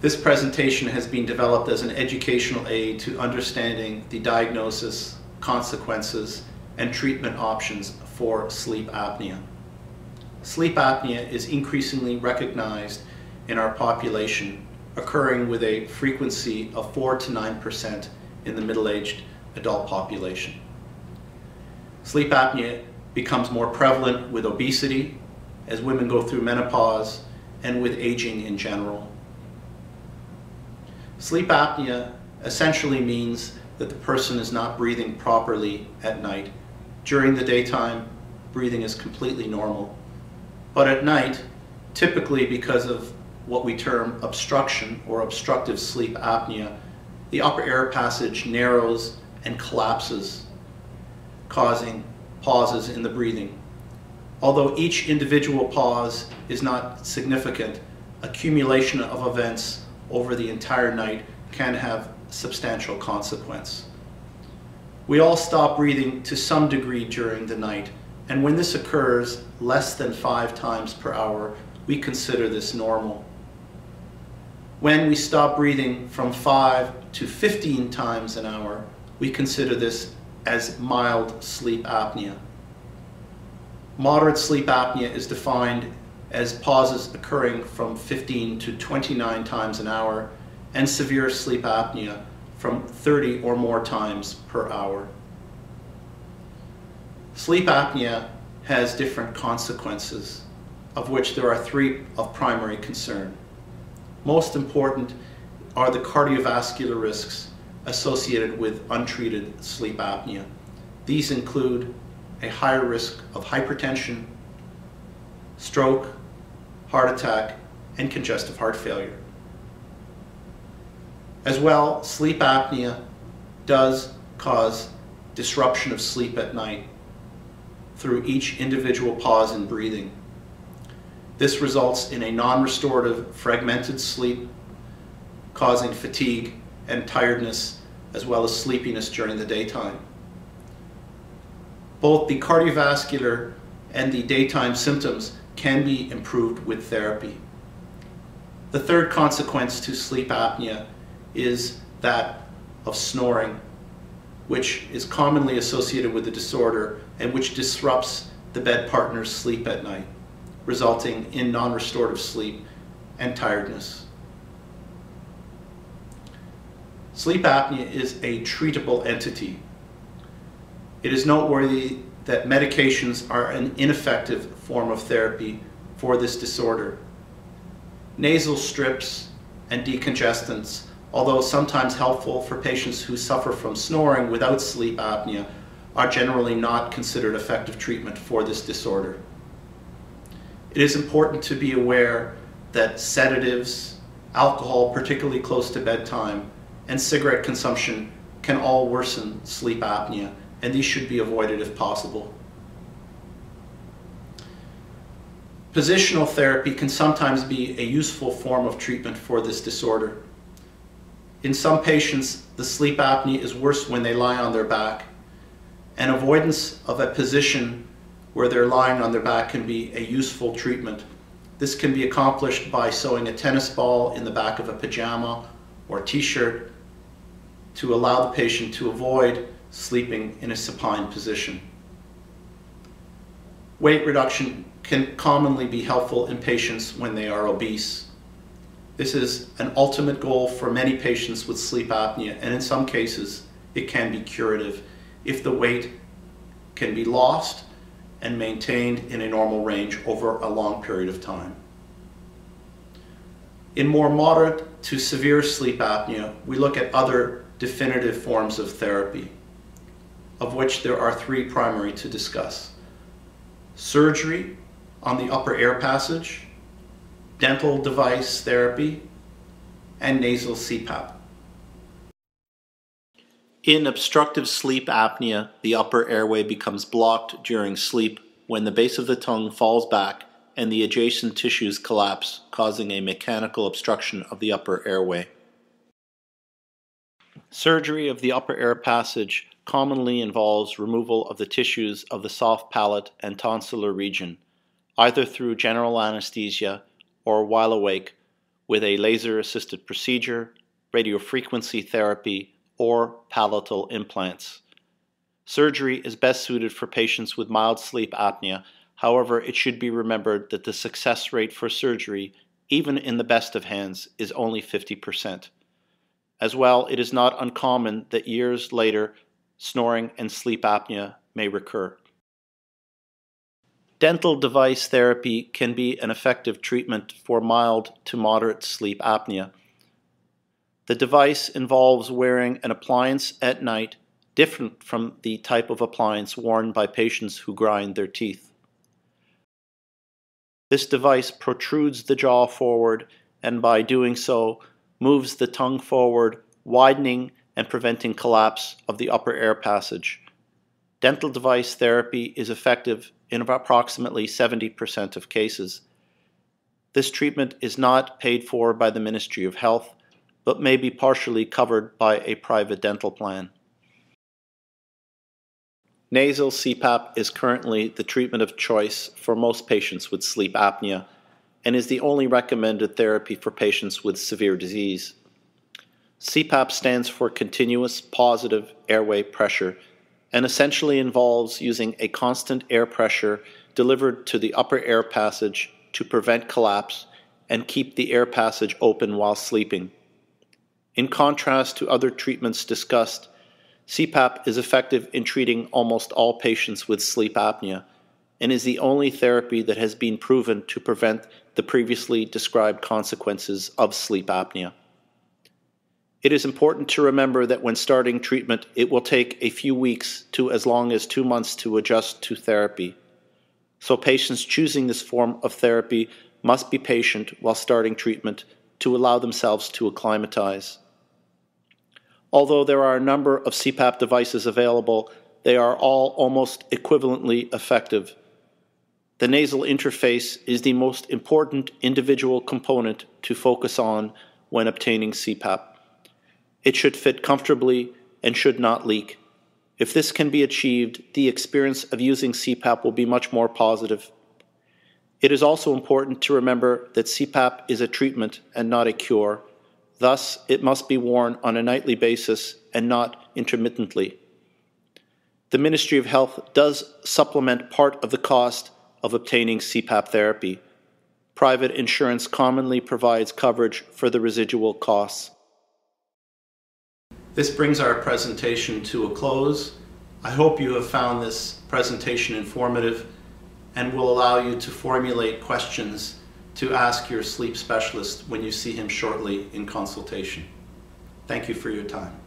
This presentation has been developed as an educational aid to understanding the diagnosis, consequences, and treatment options for sleep apnea. Sleep apnea is increasingly recognized in our population, occurring with a frequency of 4 to 9% in the middle-aged adult population. Sleep apnea becomes more prevalent with obesity, as women go through menopause, and with aging in general. Sleep apnea essentially means that the person is not breathing properly at night. During the daytime, breathing is completely normal. But at night, typically because of what we term obstruction or obstructive sleep apnea, the upper air passage narrows and collapses, causing pauses in the breathing. Although each individual pause is not significant, accumulation of events over the entire night can have substantial consequence. We all stop breathing to some degree during the night, and when this occurs less than five times per hour, we consider this normal. When we stop breathing from 5 to 15 times an hour, we consider this as mild sleep apnea. Moderate sleep apnea is defined as pauses occurring from 15 to 29 times an hour, and severe sleep apnea from 30 or more times per hour. Sleep apnea has different consequences, of which there are three of primary concern. Most important are the cardiovascular risks associated with untreated sleep apnea. These include a higher risk of hypertension, stroke, heart attack, and congestive heart failure. As well, sleep apnea does cause disruption of sleep at night through each individual pause in breathing. This results in a non-restorative fragmented sleep causing fatigue and tiredness as well as sleepiness during the daytime. Both the cardiovascular and the daytime symptoms can be improved with therapy. The third consequence to sleep apnea is that of snoring, which is commonly associated with the disorder and which disrupts the bed partner's sleep at night, resulting in non-restorative sleep and tiredness. Sleep apnea is a treatable entity. It is noteworthy that medications are an ineffective form of therapy for this disorder. Nasal strips and decongestants, although sometimes helpful for patients who suffer from snoring without sleep apnea, are generally not considered effective treatment for this disorder. It is important to be aware that sedatives, alcohol, particularly close to bedtime, and cigarette consumption can all worsen sleep apnea and these should be avoided if possible. Positional therapy can sometimes be a useful form of treatment for this disorder. In some patients, the sleep apnea is worse when they lie on their back, and avoidance of a position where they're lying on their back can be a useful treatment. This can be accomplished by sewing a tennis ball in the back of a pajama or t-shirt to allow the patient to avoid sleeping in a supine position. Weight reduction can commonly be helpful in patients when they are obese. This is an ultimate goal for many patients with sleep apnea, and in some cases, it can be curative if the weight can be lost and maintained in a normal range over a long period of time. In more moderate to severe sleep apnea, we look at other definitive forms of therapy of which there are three primary to discuss. Surgery on the upper air passage, dental device therapy, and nasal CPAP. In obstructive sleep apnea, the upper airway becomes blocked during sleep when the base of the tongue falls back and the adjacent tissues collapse, causing a mechanical obstruction of the upper airway. Surgery of the upper air passage commonly involves removal of the tissues of the soft palate and tonsillar region, either through general anesthesia or while awake with a laser assisted procedure, radiofrequency therapy, or palatal implants. Surgery is best suited for patients with mild sleep apnea. However, it should be remembered that the success rate for surgery, even in the best of hands, is only 50%. As well, it is not uncommon that years later, snoring and sleep apnea may recur. Dental device therapy can be an effective treatment for mild to moderate sleep apnea. The device involves wearing an appliance at night different from the type of appliance worn by patients who grind their teeth. This device protrudes the jaw forward and by doing so moves the tongue forward, widening and preventing collapse of the upper air passage. Dental device therapy is effective in approximately 70% of cases. This treatment is not paid for by the Ministry of Health, but may be partially covered by a private dental plan. Nasal CPAP is currently the treatment of choice for most patients with sleep apnea and is the only recommended therapy for patients with severe disease. CPAP stands for Continuous Positive Airway Pressure and essentially involves using a constant air pressure delivered to the upper air passage to prevent collapse and keep the air passage open while sleeping. In contrast to other treatments discussed, CPAP is effective in treating almost all patients with sleep apnea and is the only therapy that has been proven to prevent the previously described consequences of sleep apnea. It is important to remember that when starting treatment, it will take a few weeks to as long as two months to adjust to therapy. So, patients choosing this form of therapy must be patient while starting treatment to allow themselves to acclimatize. Although there are a number of CPAP devices available, they are all almost equivalently effective. The nasal interface is the most important individual component to focus on when obtaining CPAP. It should fit comfortably and should not leak. If this can be achieved, the experience of using CPAP will be much more positive. It is also important to remember that CPAP is a treatment and not a cure. Thus, it must be worn on a nightly basis and not intermittently. The Ministry of Health does supplement part of the cost of obtaining CPAP therapy. Private insurance commonly provides coverage for the residual costs. This brings our presentation to a close. I hope you have found this presentation informative and will allow you to formulate questions to ask your sleep specialist when you see him shortly in consultation. Thank you for your time.